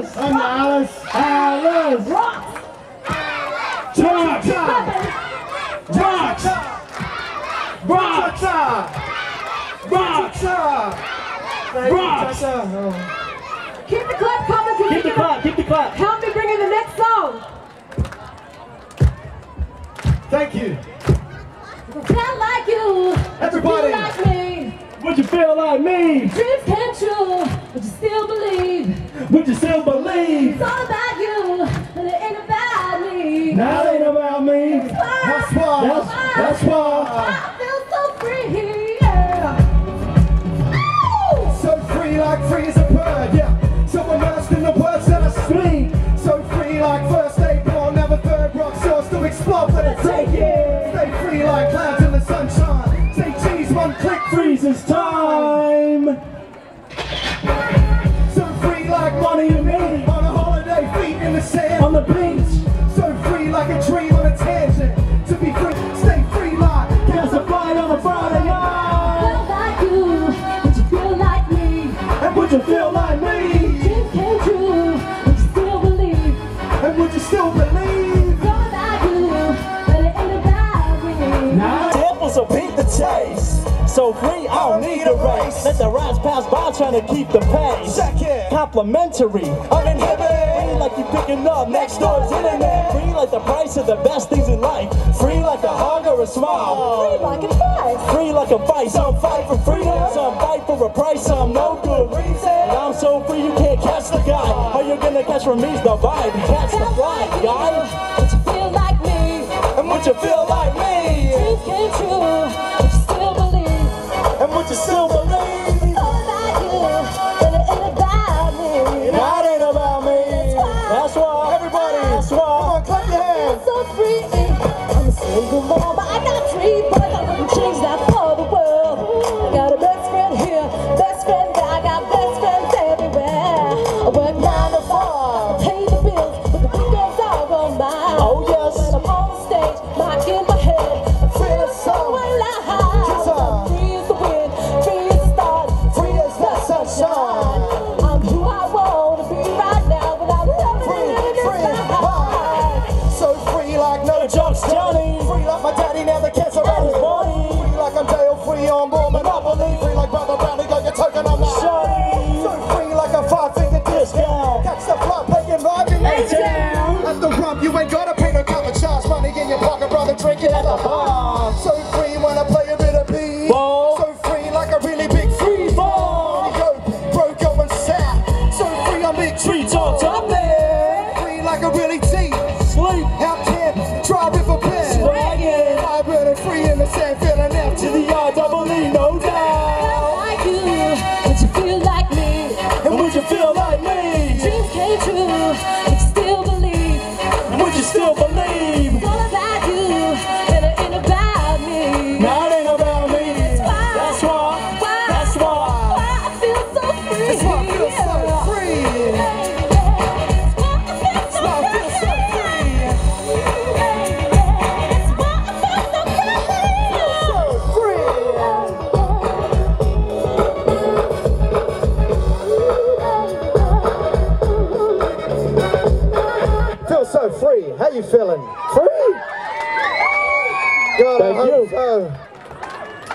I'm Alice. Alice. Rocks. Josh. Josh. Rock. Rock. Rocks. Rocks. Keep the clap coming. 'cause Keep the you're clap. Keep the clap. Help me bring in the next song. Thank you. Felt like you. Everybody. Would you Feel like me. Would you feel like me? Dreams come true, but you still believe. Would you still believe? It's all about you, and it ain't about me. Now it ain't about me. That's why. That's, why. that's why. I feel so free, yeah. So free like free as a bird, yeah. So immersed in the words that I speak. So free like first April, never third rock source to explode, but it's take it. Stay free like clouds in the sunshine. Say cheese, one click, Freezes time. Would you feel like me? Dreams came true, but you still believe. And would you still believe? It's all about you, and it ain't about me. Now Sample, so beat the chase. So free, I don't need a race. Let the rats pass by trying to keep the pace. Second. Complimentary, uninhibited. Free like you picking up next door's internet. Free like the price of the best things in life. Free like a hug or a smile. Free like advice. Free like a fight, some fight for freedom, some fight for a price, some no good reason. And I'm so free you can't catch the guy. All you're gonna catch from me's the vibe. You catch the fly, guy. but you feel like me. And would you feel like me? Dreams came true, but you still believe. And would you still believe? It's all about you, and it ain't about me. That ain't about me. That's why. Everybody, that's Come on, clap your hands. so free. I'm a single mom, but I got three boys. Free on board Monopoly. Free like Brother Brownie, got your token on. Shawty. So free like a five finger discount. Catch the fly, paying riding A-Town. At the rump, you ain't gotta pay no cover charge. Money in your pocket, brother, drink it at the bar. So free when I play a bit of beat. Ball. So free like a really big free ball. Go, broke, go and sad. So free, I'm big Treats on top there. Free like a really deep. Sleep. Out camp, dry river you feel feel so free. How you feeling? Free? God, Thank you.